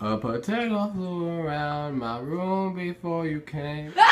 A potato flew around my room before you came.